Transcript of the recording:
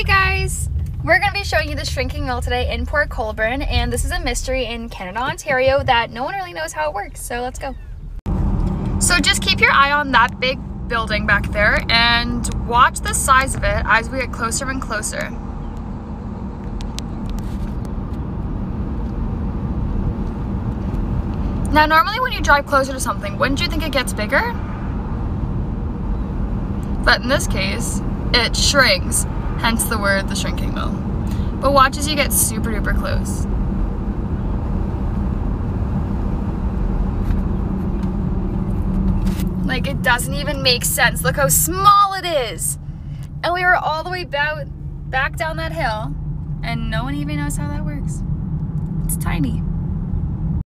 Hey guys! We're going to be showing you the shrinking mill today in Port Colborne and this is a mystery in Canada, Ontario that no one really knows how it works, so let's go. So just keep your eye on that big building back there and watch the size of it as we get closer and closer. Now normally when you drive closer to something, wouldn't you think it gets bigger? But in this case, it shrinks hence the word the shrinking mill. But watch as you get super duper close. Like it doesn't even make sense. Look how small it is. And we were all the way back, back down that hill and no one even knows how that works. It's tiny.